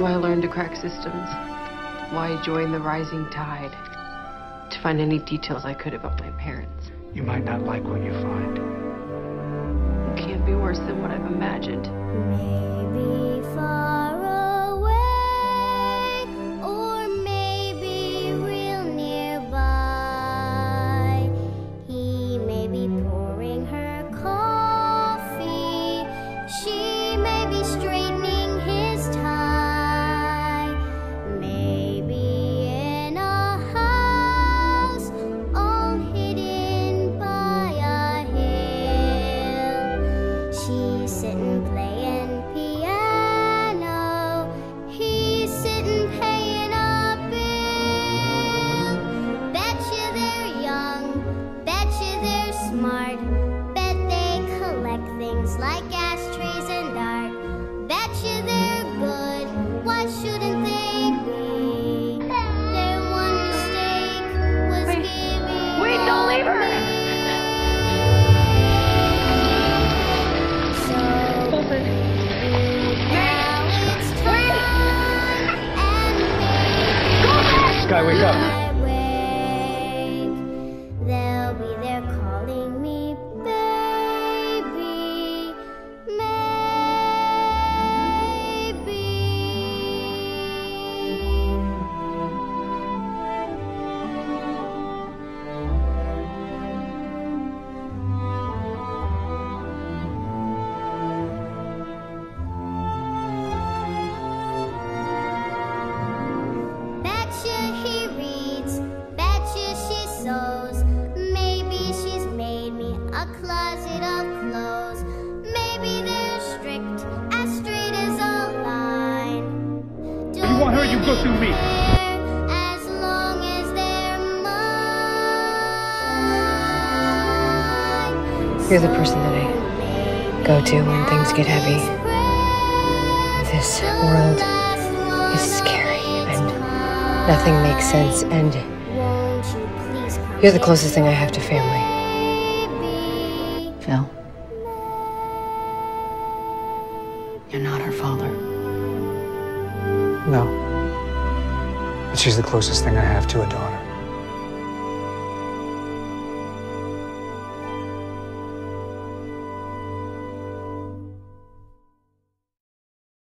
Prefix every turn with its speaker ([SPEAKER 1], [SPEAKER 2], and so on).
[SPEAKER 1] why I learned to crack systems. Why I joined the rising tide. To find any details I could about my parents.
[SPEAKER 2] You might not like what you find.
[SPEAKER 1] It can't be worse than what I've imagined.
[SPEAKER 3] Maybe smart. Bet they collect things like ashtrays and art. Betcha they're good. Why shouldn't
[SPEAKER 2] You want her, you go through me.
[SPEAKER 3] As long as they're mine.
[SPEAKER 4] You're the person that I go to when things get heavy. This world is scary and nothing makes sense, and you're the closest thing I have to family. Phil, you're not her father.
[SPEAKER 2] No. She's the closest thing I have to a daughter.